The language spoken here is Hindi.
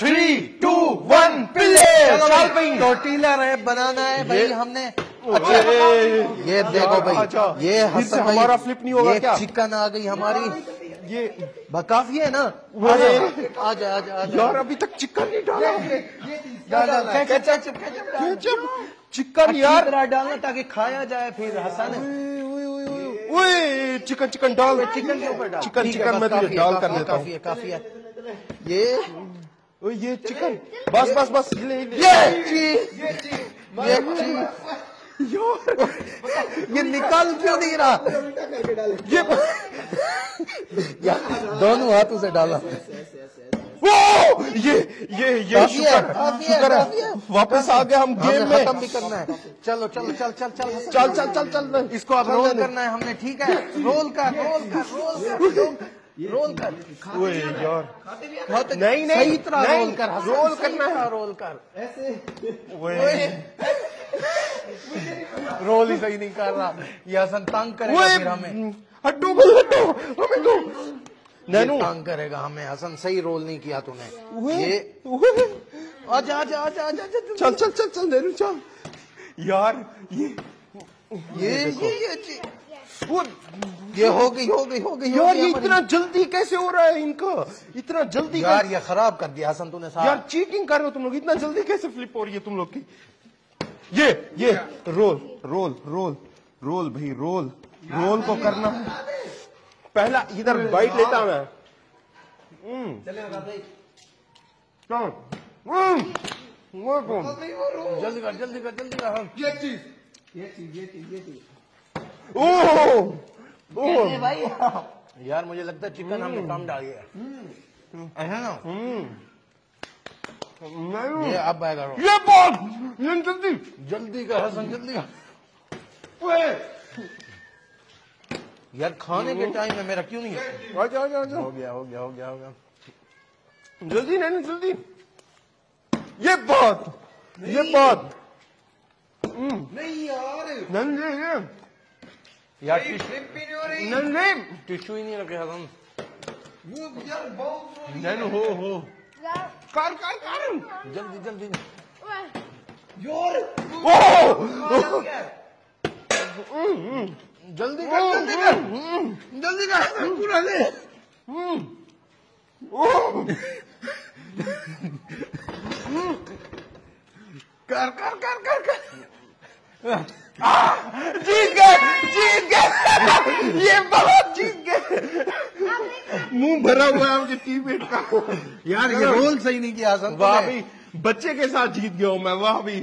थ्री टू वन प्ले टोटीला है बनाना है भाई हमने अच्छा ये देखो भाई अच्छा, ये हसन हमारा flip नहीं होगा क्या? चिकन आ गई हमारी। ये काफ़ी है ना? अरे। आजा आजा आजा यार अभी तक चिकन नहीं डाला। चिकन यार। डालना ताकि खाया जाए फिर हसन। ओए चिकन चिकन डाल। चिकन के ऊपर डाल। चिकन चिकन मैं तुझे डाल कर देता हूँ। काफ़ी है काफ़ी है। ये ओए ये चिकन बस बस बस ले ले ये चीज़ ये चीज़ ये निकाल क्यों नहीं रहा? ये यार दोनों हाथों से डाला। वो! ये ये ये शुक्र है, शुक्र है। वापस आ गए हम गेम में। खत्म भी करना है चलो चलो चल चल चल चल चल चल चल इसको अब रोल करना है हमने ठीक है? रोल का रोल कर रोल कर। रोल- कर। ओए यार। नहीं, नहीं, नहीं, रोल कर रोल करना है। रोल कर। ओए। रोल ही सही नहीं कर रहा। ये हसन तंग करेगा फिर हमें। भाई हटो हमें दो नैनू। तंग करेगा हमें। हसन सही रोल नहीं किया तूने। ये आजा आजा आजा आजा चल चल चल चल नैनू चल। यार ये ये ये वो ये हो गई हो गई हो गई यार ये इतना जल्दी कैसे हो रहा है इनका? इतना जल्दी यार ये खराब कर दिया हसन तूने सारा। यार चीटिंग कर रहे हो तुम लोग इतना जल्दी कैसे फ्लिप हो रही है तुम लोग की? ये ये रोल रोल रोल रोल भाई रोल रोल को करना। है पहला इधर बाइट लेता हूँ मैं। हम्म, चल। हम्म? जल्दी कर जल्दी कर जल्दी कर हम। ये चीज़। ये चीज़ ये चीज़ ये चीज़। ओह! ओह! भाई यार मुझे लगता है चिकन हमने कम डाल दिया। है ना? नहीं। ये अब आएगा ये बहुत ये जल्दी। जल्दी कर हसन जल्दी यार खाने के टाइम में मेरा क्यों नहीं है? आजा आजा आजा हो गया हो गया हो गया हो गया। जल्दी नहीं जल्दी। ये बहुत ये बहुत। नहीं यार। नंदे ये यार टिश्यू फ्लिप भी नहीं हो रही नंदे टिश्यू ही नहीं रखे हसन वो यार बहुत नैन हो हो कर कर कर जल्दी जल्दी यार जल्दी कर जल्दी कर जल्दी कर पूरा ले कर कर कर कर कर जीत गए जीत गए ये बहुत जीत गए मुँह भरा हुआ है आपके टीममेट का। यार ये रोल सही नहीं किया सर वाह। बच्चे के साथ जीत गया हूँ मैं वाह भी।